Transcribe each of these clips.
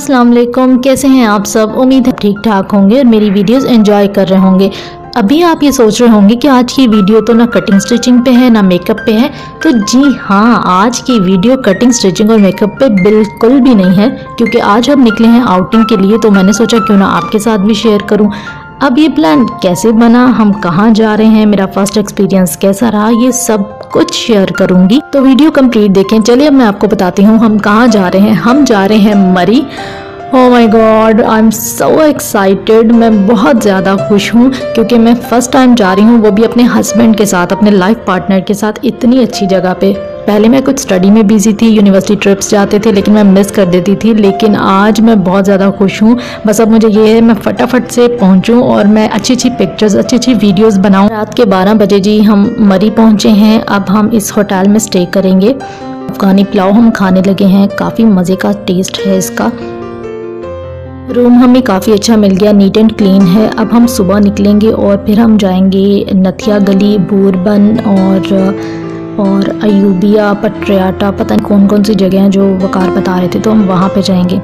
अस्सलाम वालेकुम कैसे हैं आप सब? उम्मीद है ठीक ठाक होंगे और मेरी वीडियोस एंजॉय कर रहे होंगे। अभी आप ये सोच रहे होंगे कि आज की वीडियो तो ना कटिंग स्टिचिंग पे है, ना मेकअप पे है। तो जी हाँ आज की वीडियो कटिंग स्टिचिंग और मेकअप पे बिल्कुल भी नहीं है, क्योंकि आज हम निकले हैं आउटिंग के लिए तो मैंने सोचा क्यों ना आपके साथ भी शेयर करूँ। अब ये प्लान कैसे बना, हम कहाँ जा रहे हैं, मेरा फ़र्स्ट एक्सपीरियंस कैसा रहा, ये सब कुछ शेयर करूँगी। तो वीडियो कंप्लीट देखें। चलिए अब मैं आपको बताती हूँ, हम कहाँ जा रहे हैं। हम जा रहे हैं Murree. Oh my god I am so excited मैं बहुत ज़्यादा खुश हूँ, क्योंकि मैं फ़र्स्ट टाइम जा रही हूँ, वो भी अपने हस्बैंड के साथ, अपने लाइफ पार्टनर के साथ, इतनी अच्छी जगह पे। पहले मैं कुछ स्टडी में बिज़ी थी यूनिवर्सिटी ट्रिप्स जाते थे, लेकिन मैं मिस कर देती थी, लेकिन आज मैं बहुत ज़्यादा खुश हूँ। बस अब मुझे ये है, मैं फटाफट से पहुँचूँ और मैं अच्छी अच्छी पिक्चर्स अच्छी अच्छी वीडियोज़ बनाऊँ। रात के बारह बजे जी हम मरी पहुँचे हैं, अब हम इस होटल में स्टे करेंगे। अफ़गानी पुलाव हम खाने लगे हैं, काफ़ी मज़े का टेस्ट है इसका। रूम हमें काफ़ी अच्छा मिल गया नीट एंड क्लीन है। अब हम सुबह निकलेंगे और फिर हम जाएँगे नथिया गली, बूरबन और और अयूबिया पट्रियाटा, पता नहीं कौन कौन सी जगह हैं जो वकार बता रहे थे तो हम वहाँ पे जाएँगे।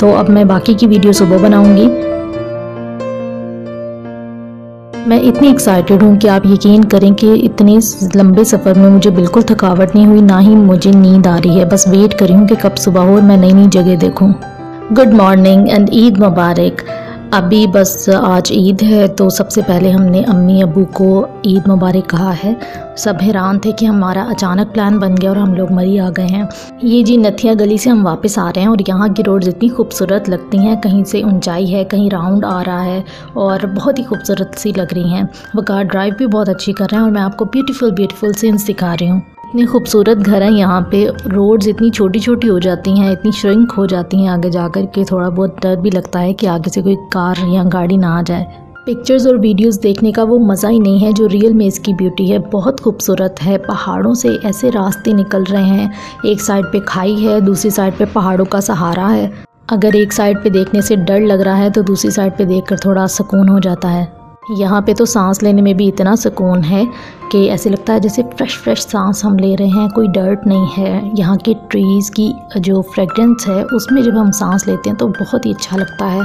तो अब मैं बाकी की वीडियो सुबह बनाऊँगी। मैं इतनी एक्साइटेड हूँ कि आप यकीन करें कि इतने लंबे सफ़र में मुझे बिल्कुल थकावट नहीं हुई, ना ही मुझे नींद आ रही है। बस वेट कर रही हूँ कि कब सुबह हो और मैं नई नई जगह देखूँ। गुड मॉर्निंग एंड ईद मुबारक अभी बस आज ईद है तो सबसे पहले हमने अम्मी अबू को ईद मुबारक कहा है। सब हैरान थे कि हमारा अचानक प्लान बन गया और हम लोग मरी आ गए हैं। ये जी नथिया गली से हम वापस आ रहे हैं और यहाँ की रोड्स इतनी खूबसूरत लगती हैं, कहीं से ऊंचाई है, कहीं राउंड आ रहा है और बहुत ही खूबसूरत सी लग रही हैं। वो कार ड्राइव भी बहुत अच्छी कर रहे हैं और मैं आपको ब्यूटीफुल ब्यूटीफुल सीन्स दिखा रही हूँ। इतनी खूबसूरत घर हैं यहाँ पे। रोड्स इतनी छोटी छोटी हो जाती हैं, इतनी श्रिंक हो जाती हैं आगे जाकर के। थोड़ा बहुत डर भी लगता है कि आगे से कोई कार या गाड़ी ना आ जाए। पिक्चर्स और वीडियोस देखने का वो मज़ा ही नहीं है जो रियल में इसकी ब्यूटी है। बहुत खूबसूरत है। पहाड़ों से ऐसे रास्ते निकल रहे हैं। एक साइड पे खाई है, दूसरी साइड पे पहाड़ों का सहारा है। अगर एक साइड पे देखने से डर लग रहा है तो दूसरी साइड पे देखकर थोड़ा सुकून हो जाता है। यहाँ पे तो सांस लेने में भी इतना सुकून है कि ऐसे लगता है जैसे फ़्रेश फ्रेश सांस हम ले रहे हैं, कोई डर्ट नहीं है। यहाँ के ट्रीज़ की जो फ्रेगरेंस है, उसमें जब हम सांस लेते हैं तो बहुत ही अच्छा लगता है।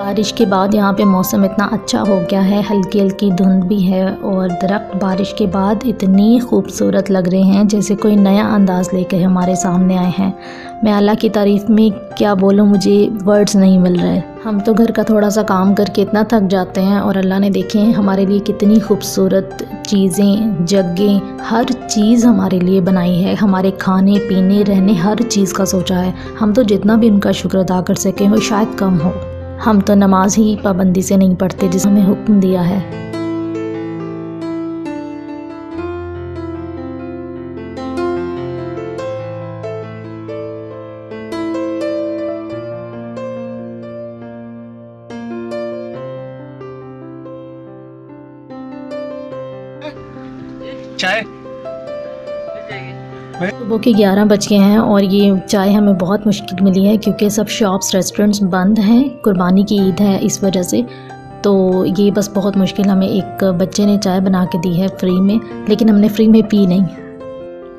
बारिश के बाद यहाँ पे मौसम इतना अच्छा हो गया है। हल्की हल्की धुंध भी है और दरख्त बारिश के बाद इतनी खूबसूरत लग रहे हैं जैसे कोई नया अंदाज़ लेकर हमारे सामने आए हैं। मैं अल्लाह की तारीफ़ में क्या बोलूँ, मुझे वर्ड्स नहीं मिल रहे। हम तो घर का थोड़ा सा काम करके इतना थक जाते हैं और अल्लाह ने देखे हमारे लिए कितनी खूबसूरत चीज़ें जगह हर चीज़ हमारे लिए बनाई है। हमारे खाने, पीने, रहने, हर चीज़ का सोचा है। हम तो जितना भी उनका शुक्र अदा कर सकें वो शायद कम हो। हम तो नमाज़ ही पाबंदी से नहीं पढ़ते जिस हमें हुक्म दिया है। चाय? सुबह के ग्यारह बज गए हैं और ये चाय हमें बहुत मुश्किल मिली है क्योंकि सब शॉप्स रेस्टोरेंट्स बंद हैं। कुर्बानी की ईद है इस वजह से। तो ये बस बहुत मुश्किल, हमें एक बच्चे ने चाय बना के दी है फ्री में, लेकिन हमने फ्री में पी नहीं।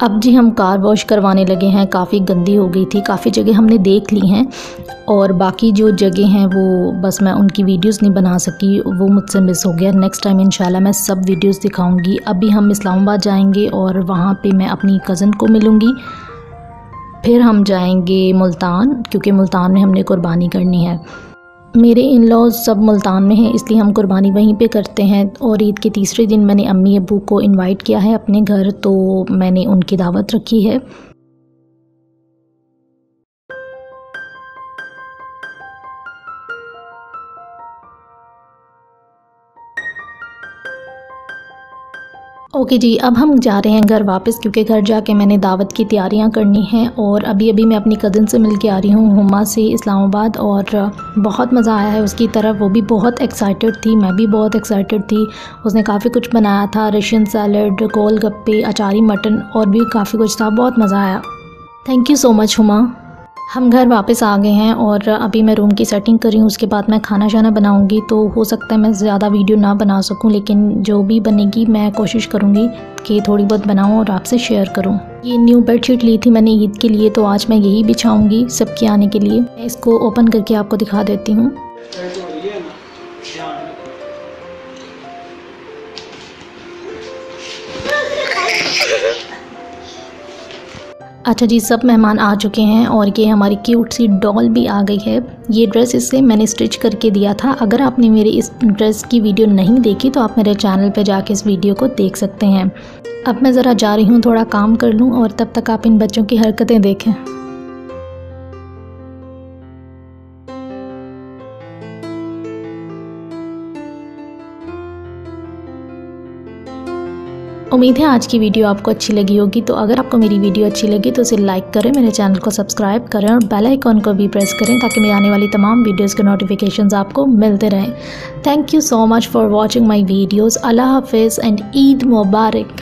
अब जी हम कार वॉश करवाने लगे हैं। काफ़ी गंदी हो गई थी। काफ़ी जगह हमने देख ली हैं और बाकी जो जगह हैं वो बस मैं उनकी वीडियोस नहीं बना सकी। वो मुझसे मिस हो गया। नेक्स्ट टाइम इंशाल्लाह मैं सब वीडियोस दिखाऊँगी। अभी हम इस्लामाबाद जाएँगे और वहाँ पे मैं अपनी कज़न को मिलूँगी। फिर हम जाएँगे मुल्तान, क्योंकि मुल्तान में हमने कुर्बानी करनी है। मेरे इन लॉज सब मुल्तान में हैं, इसलिए हम कुर्बानी वहीं पे करते हैं। और ईद के तीसरे दिन मैंने अम्मी अबू को इनवाइट किया है अपने घर तो मैंने उनकी दावत रखी है। ओके जी, अब हम जा रहे हैं घर वापस, क्योंकि घर जाके मैंने दावत की तैयारियाँ करनी हैं और अभी अभी मैं अपनी कज़न से मिल के आ रही हूँ, हुमा से, इस्लामाबाद और बहुत मज़ा आया है उसकी तरफ़। वो भी बहुत एक्साइटेड थी, मैं भी बहुत एक्साइटेड थी। उसने काफ़ी कुछ बनाया था रशियन सैलड गोल गप्पे अचारी मटन और भी काफ़ी कुछ था, बहुत मज़ा आया। Thank you so much Huma. हम घर वापस आ गए हैं और अभी मैं रूम की सेटिंग कर रही हूँ, उसके बाद मैं खाना शाना बनाऊँगी तो हो सकता है मैं ज़्यादा वीडियो ना बना सकूँ, लेकिन जो भी बनेगी मैं कोशिश करूँगी कि थोड़ी बहुत बनाऊँ और आपसे शेयर करूँ। ये न्यू बेडशीट ली थी मैंने ईद के लिए तो आज मैं यही बिछाऊँगी सबके आने के लिए। मैं इसको ओपन करके आपको दिखा देती हूँ। अच्छा जी, सब मेहमान आ चुके हैं और ये हमारी क्यूट सी डॉल भी आ गई है। ये ड्रेस इससे मैंने स्टिच करके दिया था। अगर आपने मेरे इस ड्रेस की वीडियो नहीं देखी तो आप मेरे चैनल पे जाके इस वीडियो को देख सकते हैं। अब मैं ज़रा जा रही हूँ, थोड़ा काम कर लूँ और तब तक आप इन बच्चों की हरकतें देखें। उम्मीद है आज की वीडियो आपको अच्छी लगी होगी। तो अगर आपको मेरी वीडियो अच्छी लगी तो उसे लाइक करें, मेरे चैनल को सब्सक्राइब करें और बेल आइकॉन को भी प्रेस करें ताकि मेरी आने वाली तमाम वीडियोस के नोटिफिकेशंस आपको मिलते रहें। Thank you so much for watching my videos Allah हाफिज़ एंड ईद मुबारक।